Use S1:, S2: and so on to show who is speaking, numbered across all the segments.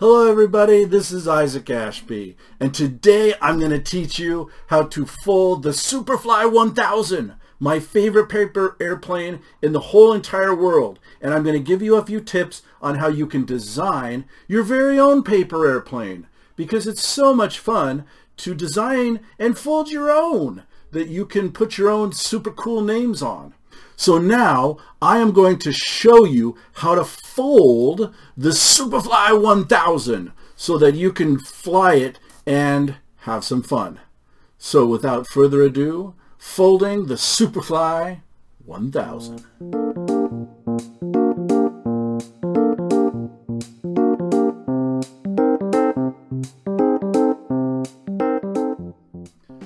S1: Hello everybody, this is Isaac Ashby, and today I'm going to teach you how to fold the Superfly 1000, my favorite paper airplane in the whole entire world. And I'm going to give you a few tips on how you can design your very own paper airplane, because it's so much fun to design and fold your own that you can put your own super cool names on. So now I am going to show you how to fold the Superfly 1000 so that you can fly it and have some fun. So without further ado, folding the Superfly 1000.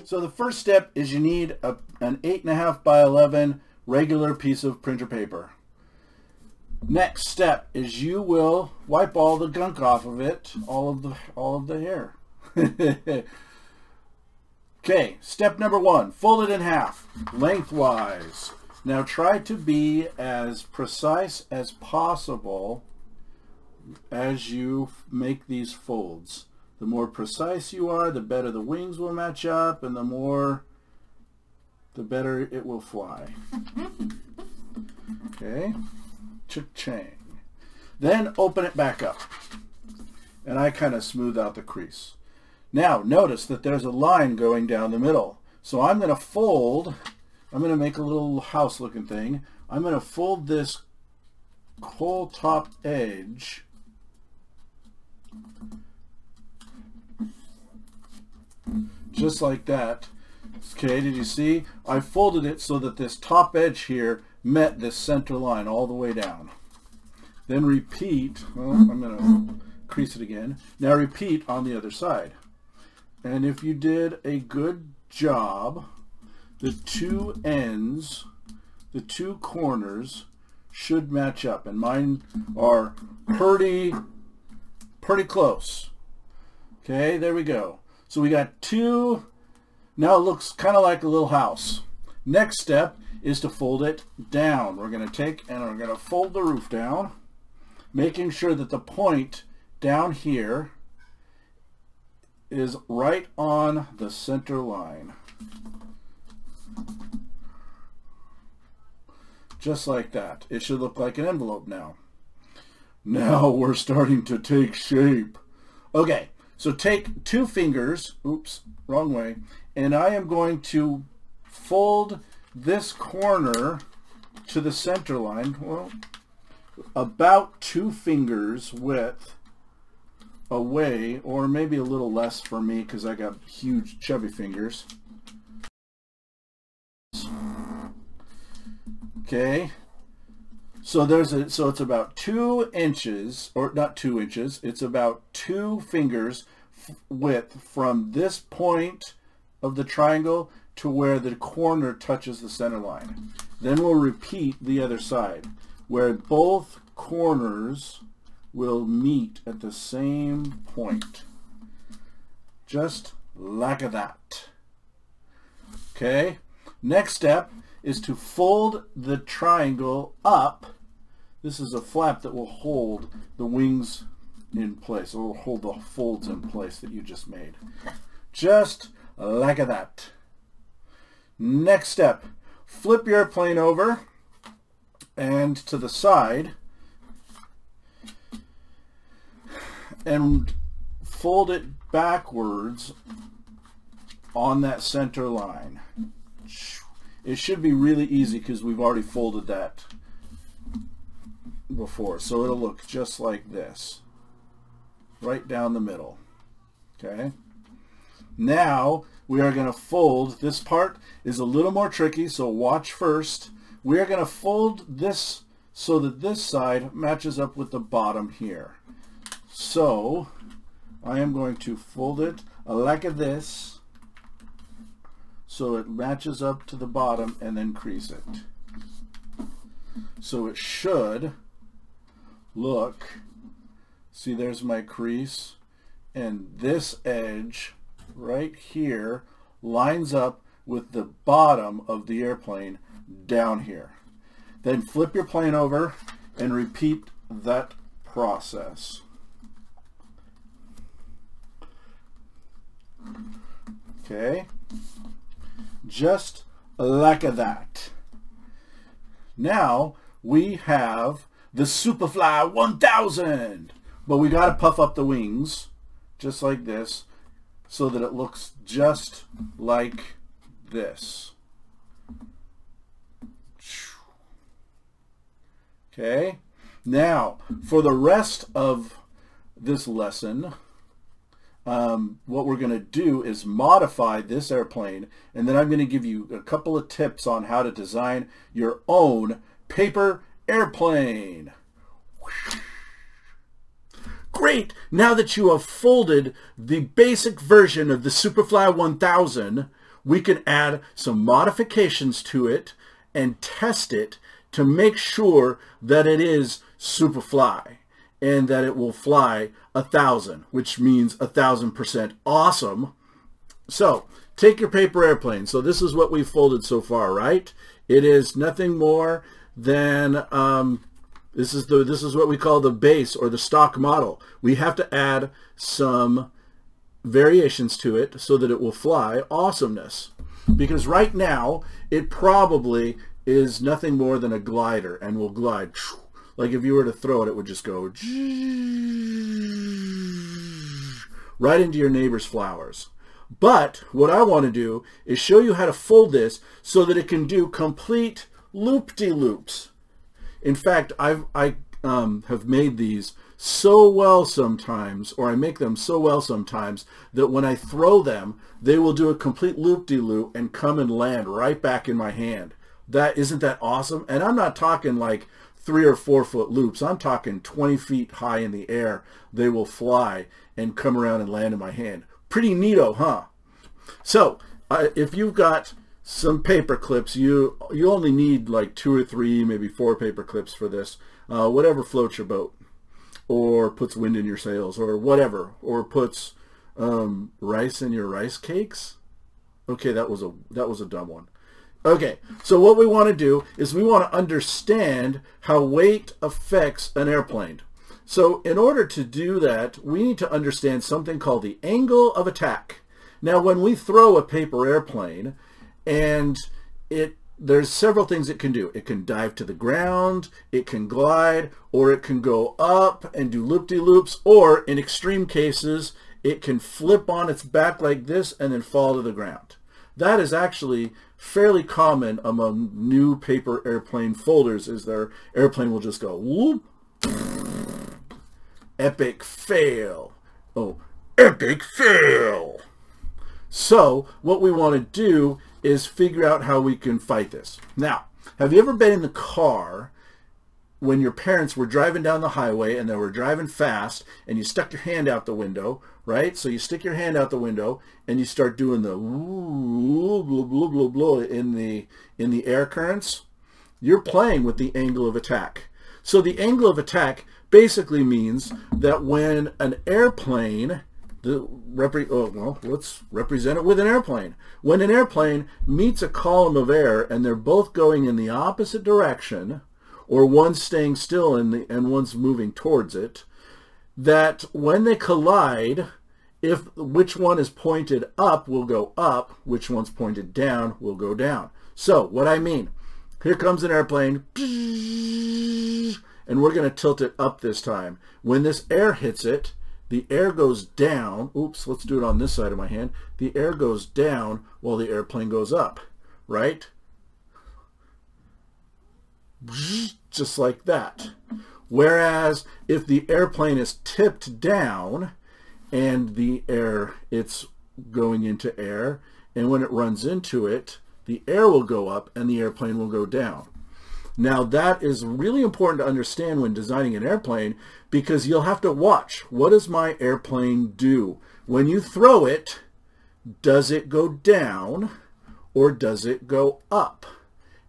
S1: So the first step is you need a, an 8.5 by 11 regular piece of printer paper. Next step is you will wipe all the gunk off of it, all of the all of the hair. okay, step number one, fold it in half, lengthwise. Now try to be as precise as possible as you make these folds. The more precise you are, the better the wings will match up and the more the better it will fly. Okay, cha-chang. Then open it back up. And I kind of smooth out the crease. Now notice that there's a line going down the middle. So I'm going to fold, I'm going to make a little house looking thing. I'm going to fold this whole top edge just like that Okay, did you see? I folded it so that this top edge here met this center line all the way down. Then repeat, I'm going to crease it again. Now repeat on the other side. And if you did a good job, the two ends, the two corners should match up. And mine are pretty, pretty close. Okay, there we go. So we got two now it looks kind of like a little house. Next step is to fold it down. We're going to take and we're going to fold the roof down, making sure that the point down here is right on the center line. Just like that. It should look like an envelope now. Now we're starting to take shape. Okay, so take two fingers, oops, wrong way, and I am going to fold this corner to the center line, well, about two fingers width away, or maybe a little less for me because I got huge chubby fingers. Okay, so there's a so it's about two inches, or not two inches. It's about two fingers width from this point of the triangle to where the corner touches the center line. Then we'll repeat the other side, where both corners will meet at the same point. Just like that. Okay, next step is to fold the triangle up. This is a flap that will hold the wings in place. Will hold the folds in place that you just made. Just like that. Next step, flip your plane over and to the side and fold it backwards on that center line. It should be really easy because we've already folded that before. So it'll look just like this. Right down the middle. Okay. Now we are going to fold. This part is a little more tricky, so watch first. We are going to fold this so that this side matches up with the bottom here. So I am going to fold it a like this so it matches up to the bottom and then crease it. So it should look, see there's my crease, and this edge right here lines up with the bottom of the airplane down here. Then flip your plane over and repeat that process. Okay, just like that. Now we have the Superfly 1000, but we got to puff up the wings just like this so that it looks just like this. Okay, now for the rest of this lesson, um, what we're going to do is modify this airplane and then I'm going to give you a couple of tips on how to design your own paper airplane. Great! Now that you have folded the basic version of the Superfly 1000, we can add some modifications to it and test it to make sure that it is Superfly and that it will fly a thousand, which means a thousand percent awesome. So take your paper airplane. So this is what we've folded so far, right? It is nothing more than um, this is the this is what we call the base or the stock model. We have to add some variations to it so that it will fly awesomeness. Because right now it probably is nothing more than a glider and will glide. Like if you were to throw it, it would just go right into your neighbor's flowers. But what I want to do is show you how to fold this so that it can do complete loop-de-loops. In fact, I've, I um, have made these so well sometimes, or I make them so well sometimes, that when I throw them, they will do a complete loop-de-loop -loop and come and land right back in my hand. That isn't that awesome? And I'm not talking like three or four foot loops. I'm talking 20 feet high in the air. They will fly and come around and land in my hand. Pretty neato, huh? So uh, if you've got some paper clips, you you only need like two or three, maybe four paper clips for this. Uh, whatever floats your boat, or puts wind in your sails, or whatever, or puts um, rice in your rice cakes. Okay, that was a that was a dumb one. Okay, so what we want to do is we want to understand how weight affects an airplane. So in order to do that, we need to understand something called the angle of attack. Now, when we throw a paper airplane, and it there's several things it can do. It can dive to the ground, it can glide, or it can go up and do loop-de-loops, or in extreme cases, it can flip on its back like this and then fall to the ground. That is actually fairly common among new paper airplane folders is their airplane will just go whoop, epic fail. Oh, epic fail. So what we want to do is figure out how we can fight this. Now, have you ever been in the car when your parents were driving down the highway and they were driving fast and you stuck your hand out the window, right? So you stick your hand out the window and you start doing the blah, blah, blah, blah in the, in the air currents. You're playing with the angle of attack. So the angle of attack basically means that when an airplane the repre oh, well, let's represent it with an airplane. When an airplane meets a column of air and they're both going in the opposite direction, or one's staying still and, the, and one's moving towards it, that when they collide, if which one is pointed up will go up, which one's pointed down will go down. So what I mean, here comes an airplane, and we're going to tilt it up this time. When this air hits it, the air goes down. Oops, let's do it on this side of my hand. The air goes down while the airplane goes up, right? Just like that. Whereas if the airplane is tipped down and the air, it's going into air, and when it runs into it, the air will go up and the airplane will go down. Now that is really important to understand when designing an airplane because you'll have to watch. What does my airplane do? When you throw it, does it go down or does it go up?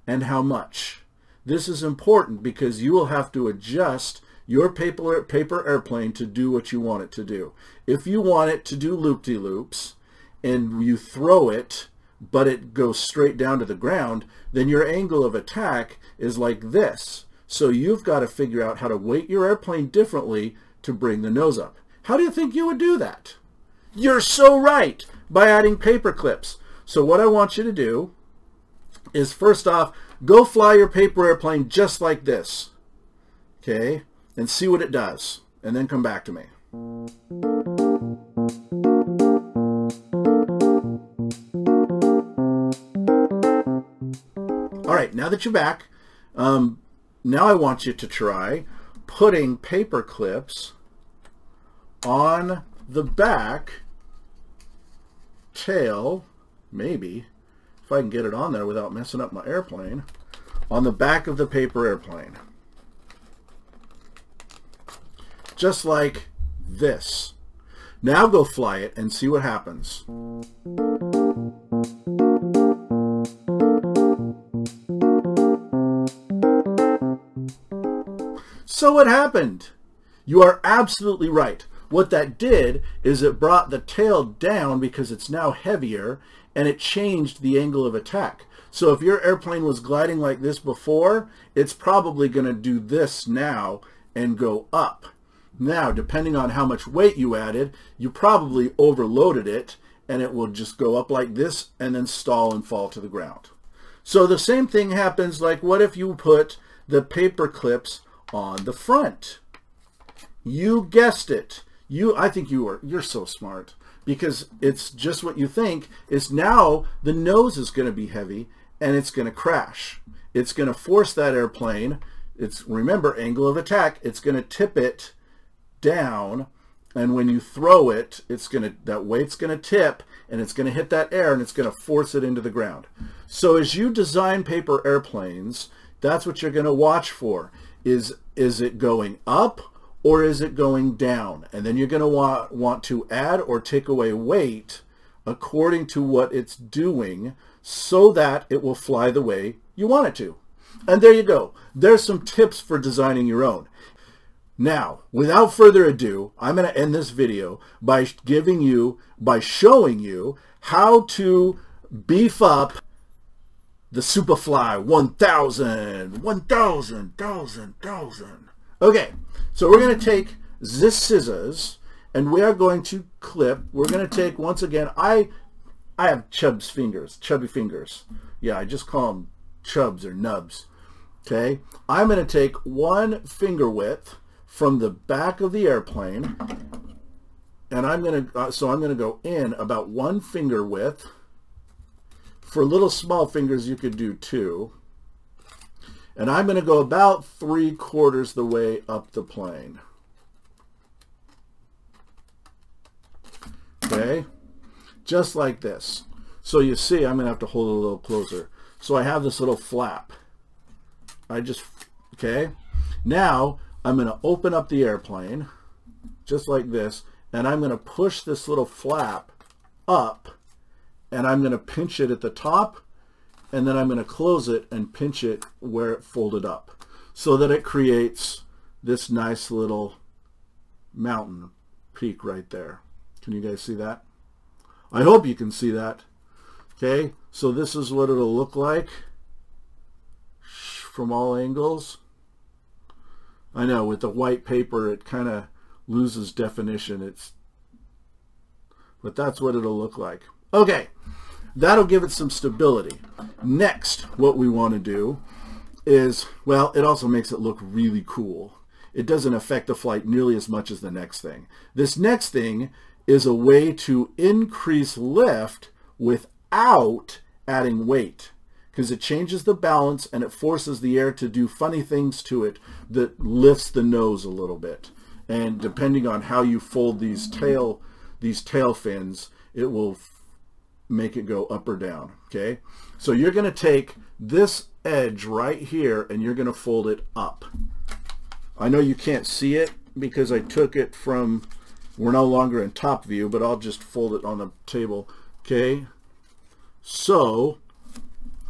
S1: And how much? This is important because you will have to adjust your paper, paper airplane to do what you want it to do. If you want it to do loop-de-loops and you throw it but it goes straight down to the ground, then your angle of attack is like this. So you've got to figure out how to weight your airplane differently to bring the nose up. How do you think you would do that? You're so right, by adding paper clips. So what I want you to do is first off, go fly your paper airplane just like this. Okay, and see what it does. And then come back to me. All right, now that you're back, um, now I want you to try putting paper clips on the back tail, maybe, if I can get it on there without messing up my airplane, on the back of the paper airplane. Just like this. Now go fly it and see what happens. So what happened? You are absolutely right. What that did is it brought the tail down because it's now heavier and it changed the angle of attack. So if your airplane was gliding like this before, it's probably going to do this now and go up. Now, depending on how much weight you added, you probably overloaded it and it will just go up like this and then stall and fall to the ground. So the same thing happens like what if you put the paper clips on the front? You guessed it. You, I think you are, you're so smart because it's just what you think is now the nose is going to be heavy and it's going to crash. It's going to force that airplane. It's, remember, angle of attack. It's going to tip it down and when you throw it, it's going to, that weight's going to tip and it's going to hit that air and it's going to force it into the ground. So as you design paper airplanes, that's what you're going to watch for. Is, is it going up or is it going down? And then you're going to want, want to add or take away weight according to what it's doing so that it will fly the way you want it to. And there you go. There's some tips for designing your own. Now, without further ado, I'm going to end this video by giving you, by showing you how to beef up the Superfly 1000, 1000, 1000, 1000. Okay, so we're going to take this scissors and we are going to clip. We're going to take, once again, I I have chub's fingers, chubby fingers. Yeah, I just call them chubs or nubs. Okay, I'm going to take one finger width from the back of the airplane and I'm going to, uh, so I'm going to go in about one finger width. For little small fingers, you could do two. And I'm going to go about three quarters the way up the plane. Okay, just like this. So you see, I'm going to have to hold it a little closer. So I have this little flap. I just, okay. Now I'm going to open up the airplane just like this and I'm going to push this little flap up and I'm going to pinch it at the top and then I'm going to close it and pinch it where it folded up so that it creates this nice little mountain peak right there. Can you guys see that? I hope you can see that. Okay, so this is what it'll look like from all angles. I know with the white paper it kind of loses definition. It's but that's what it'll look like. Okay, that'll give it some stability. Next, what we want to do is, well, it also makes it look really cool. It doesn't affect the flight nearly as much as the next thing. This next thing is a way to increase lift without adding weight because it changes the balance and it forces the air to do funny things to it that lifts the nose a little bit. And depending on how you fold these tail these tail fins, it will make it go up or down. Okay, so you're going to take this edge right here and you're going to fold it up. I know you can't see it because I took it from, we're no longer in top view, but I'll just fold it on the table. Okay, so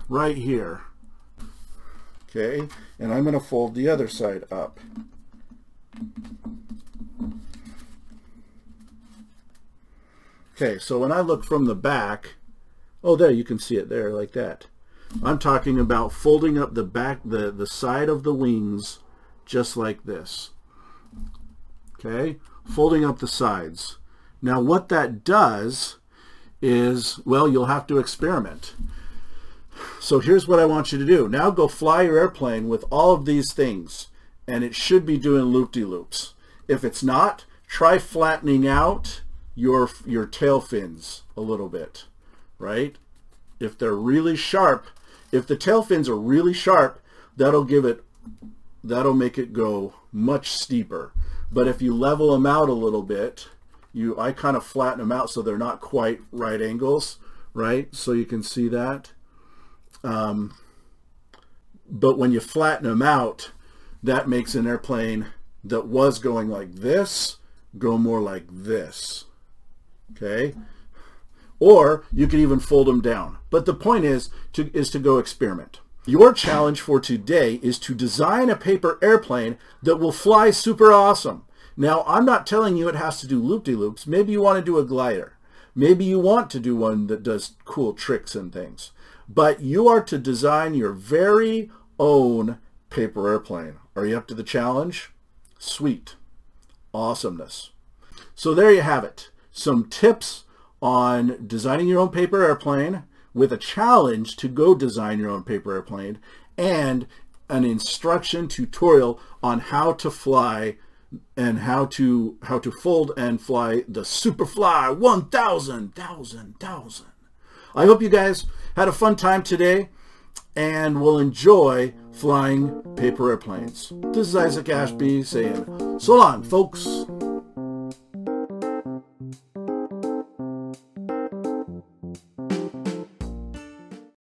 S1: right here. Okay, and I'm going to fold the other side up. Okay, so when I look from the back, Oh, there, you can see it there like that. I'm talking about folding up the back, the, the side of the wings just like this. Okay, folding up the sides. Now what that does is, well, you'll have to experiment. So here's what I want you to do. Now go fly your airplane with all of these things, and it should be doing loop-de-loops. If it's not, try flattening out your, your tail fins a little bit, right? If they're really sharp, if the tail fins are really sharp, that'll give it, that'll make it go much steeper. But if you level them out a little bit, you, I kind of flatten them out so they're not quite right angles, right? So you can see that. Um, but when you flatten them out, that makes an airplane that was going like this go more like this. Okay? Or you could even fold them down. But the point is to, is to go experiment. Your challenge for today is to design a paper airplane that will fly super awesome. Now, I'm not telling you it has to do loop-de-loops. Maybe you want to do a glider. Maybe you want to do one that does cool tricks and things. But you are to design your very own paper airplane. Are you up to the challenge? Sweet. Awesomeness. So there you have it. Some tips on designing your own paper airplane with a challenge to go design your own paper airplane and an instruction tutorial on how to fly and how to how to fold and fly the Superfly 1000 1,000, 1,000. thousand thousand. I hope you guys had a fun time today and will enjoy flying paper airplanes. This is Isaac Ashby saying so long folks.